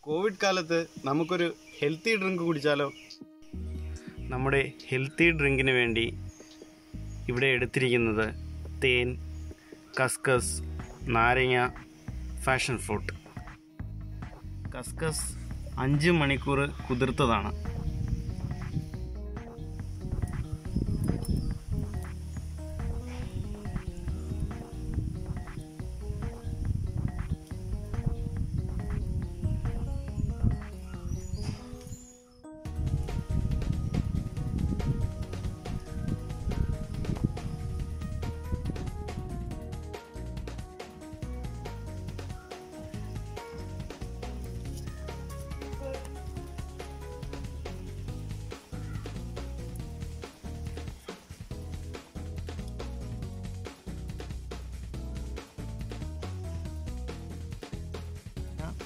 Covid കാലത്ത് നമുക്കൊരു healthy drink കുടിച്ചാലോ? നമ്മുടെ ഹെൽത്തി ഡ്രിങ്കിന് വേണ്ടി ഇവിടെ എടുത്തിരിക്കുന്നത് തേൻ കസ്കസ് നാരങ്ങ ഫാഷൻ ഫ്രൂട്ട് കസ്കസ് അഞ്ച് മണിക്കൂർ കുതിർത്തതാണ്.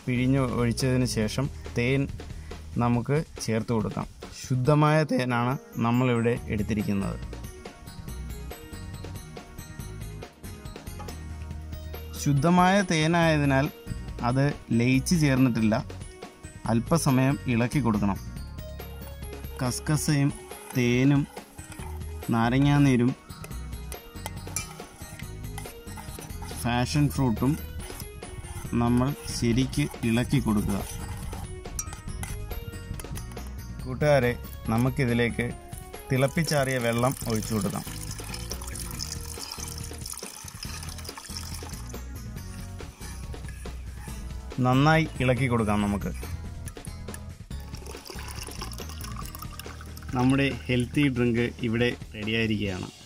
പിഴിഞ്ഞ് ഒഴിച്ചതിന് ശേഷം തേൻ നമുക്ക് ചേർത്ത് കൊടുക്കാം. ശുദ്ധമായ തേനാണ് നമ്മളിവിടെ എടുത്തിരിക്കുന്നത്. ശുദ്ധമായ തേനായതിനാൽ അത് ലയിച്ച് ചേർന്നിട്ടില്ല. അല്പസമയം ഇളക്കി കൊടുക്കണം. കസ്കസയും തേനും നാരങ്ങാനീരും ഫാഷൻ ഫ്രൂട്ടും നമ്മൾ ശരിക്ക് ഇളക്കി കൊടുക്കുക. കൂട്ടുകാരെ നമുക്കിതിലേക്ക് തിളപ്പിച്ചാറിയ വെള്ളം ഒഴിച്ചു കൊടുക്കാം. നന്നായി ഇളക്കി കൊടുക്കാം നമുക്ക്. നമ്മുടെ ഹെൽത്തി ഡ്രിങ്ക് ഇവിടെ റെഡിയായിരിക്കുകയാണ്